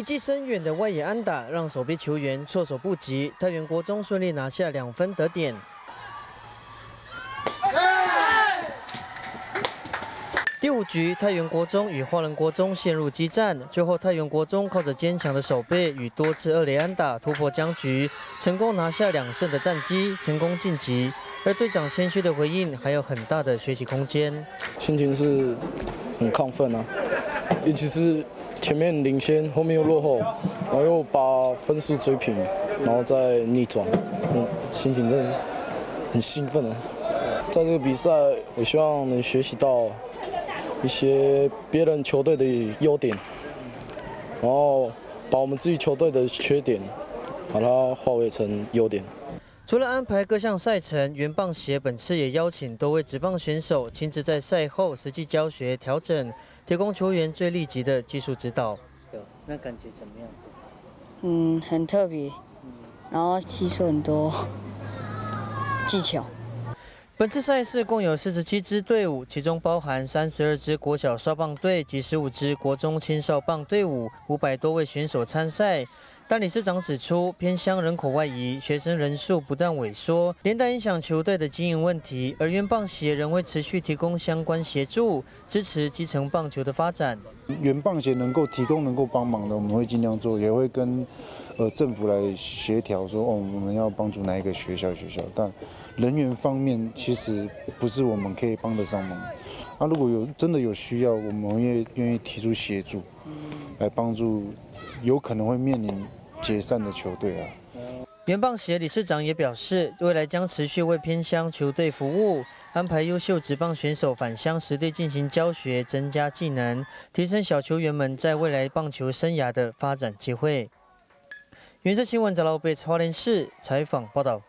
一记深远的外野安打，让守备球员措手不及。太原国中顺利拿下两分得点。第五局，太原国中与花莲国中陷入激战，最后太原国中靠着坚强的守备与多次二垒安打突破僵局，成功拿下两胜的战绩，成功晋级。而队长谦虚的回应，还有很大的学习空间。心情是很亢奋啊，尤其是前面领先，后面又落后，然后又把分数追平，然后再逆转，嗯，心情真的是很兴奋啊。在这个比赛，我希望能学习到。一些别人球队的优点，然后把我们自己球队的缺点，把它化为成优点。除了安排各项赛程，原棒协本次也邀请多位职棒选手亲自在赛后实际教学调整，提供球员最立即的技术指导。那感觉怎么样？嗯，很特别，然后吸收很多技巧。本次赛事共有四十七支队伍，其中包含三十二支国小少棒队及十五支国中青少棒队伍，五百多位选手参赛。但理事长指出，偏乡人口外移，学生人数不断萎缩，连带影响球队的经营问题。而原棒协仍会持续提供相关协助，支持基层棒球的发展。原棒协能够提供、能够帮忙的，我们会尽量做，也会跟呃政府来协调，说哦，我们要帮助哪一个学校学校。但人员方面，其实不是我们可以帮得上忙。那如果有真的有需要，我们也愿意提出协助，来帮助有可能会面临解散的球队啊。原棒协理事长也表示，未来将持续为偏乡球队服务，安排优秀职棒选手返乡实地进行教学，增加技能，提升小球员们在未来棒球生涯的发展机会。原色新闻早老被超联市采访报道。